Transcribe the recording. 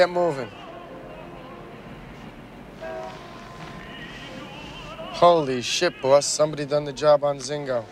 Get moving. Holy shit, boss. Somebody done the job on Zingo.